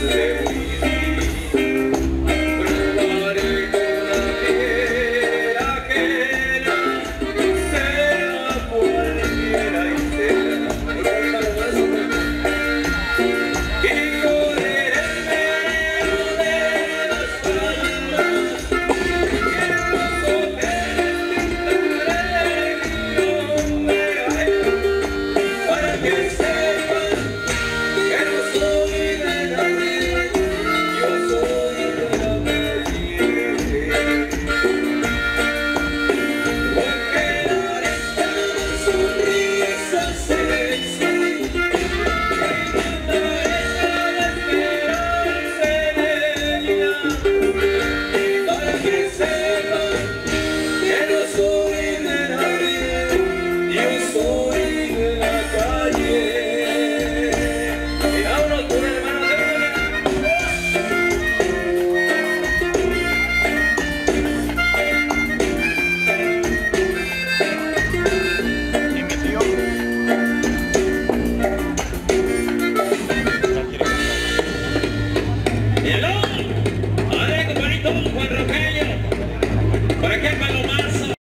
today.